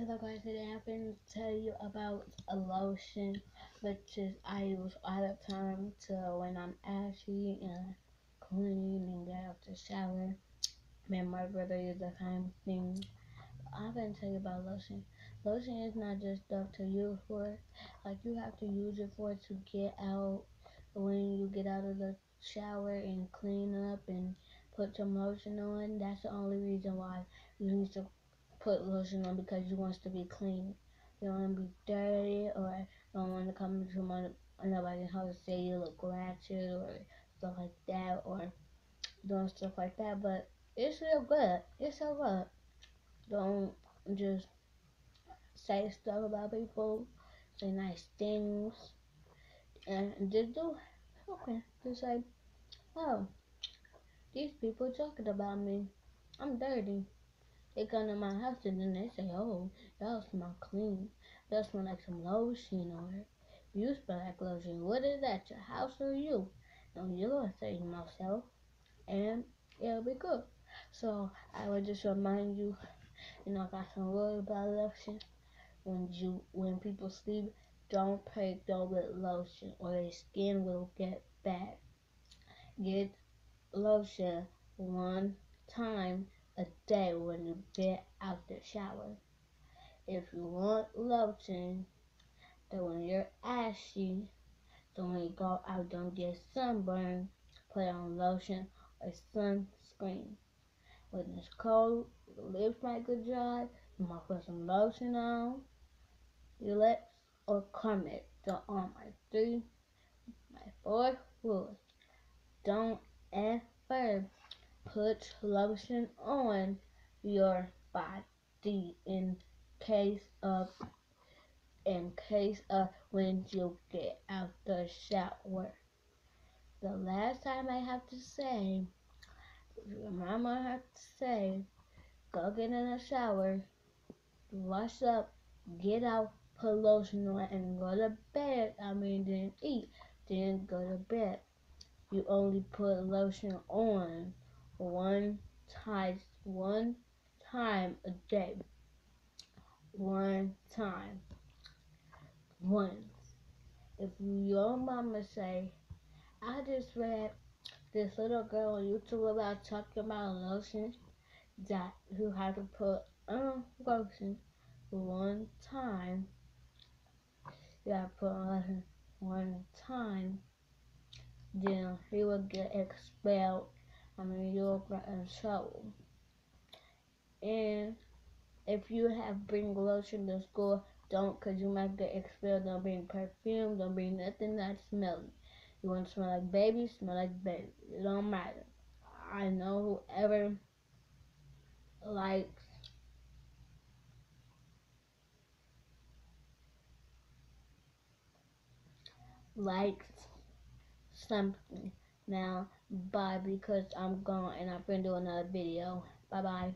Hello guys, today I'm going to tell you about a lotion which is I use all the time to when I'm ashy and clean and get out the shower. Me and my brother use the kind thing. I'm going to tell you about lotion. Lotion is not just stuff to use for. Like you have to use it for to get out when you get out of the shower and clean up and put some lotion on. That's the only reason why you need to put lotion on because you want to be clean. You don't want to be dirty or don't want to come into my, nobody's house and say you look ratchet or stuff like that or doing stuff like that. But it's real good. It's real good. Don't just say stuff about people. Say nice things. And just do okay. Just say, oh, these people talking about me. I'm dirty. They come to my house and then they say, oh, y'all smell clean. Y'all smell like some lotion or you smell like lotion. What is that, your house or you? No, you're going to say myself and it'll be good. So I would just remind you, you know, I got some rules about lotion. When you, when people sleep, don't pay double lotion or their skin will get bad. Get lotion one time a day when you get out the shower. If you want lotion, then when you're ashy, so when you go out don't get sunburned, put on lotion or sunscreen. When it's cold, your lips might get dry, you might put some lotion on your lips or comb it. So on my three, my fourth rule, don't ever put lotion on your body in case of in case of when you get out the shower. The last time I have to say, mama have to say, go get in the shower, wash up, get out, put lotion on, and go to bed. I mean, then eat, then go to bed. You only put lotion on one time, one time a day. One time. Once. If your mama say, I just read this little girl on YouTube about talking about lotion that who had to put on lotion one time. You gotta put on lotion one time. Then he will get expelled I mean, you'll get in trouble. And if you have bring lotion to school, don't, because you might get expelled. Don't bring perfume. Don't bring nothing that's smelly. You want to smell like baby, smell like baby. It don't matter. I know whoever likes likes something now Bye because I'm gone and I'm going to do another video. Bye bye.